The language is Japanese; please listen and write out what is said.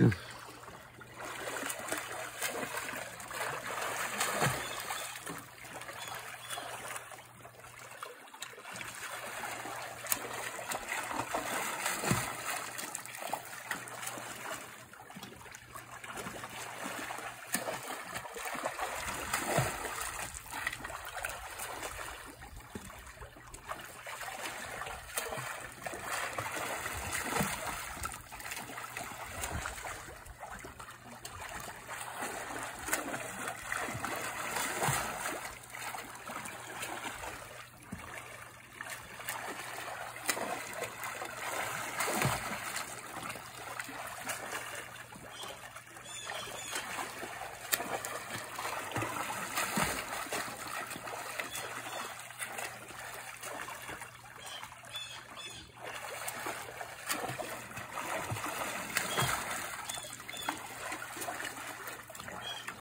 うん。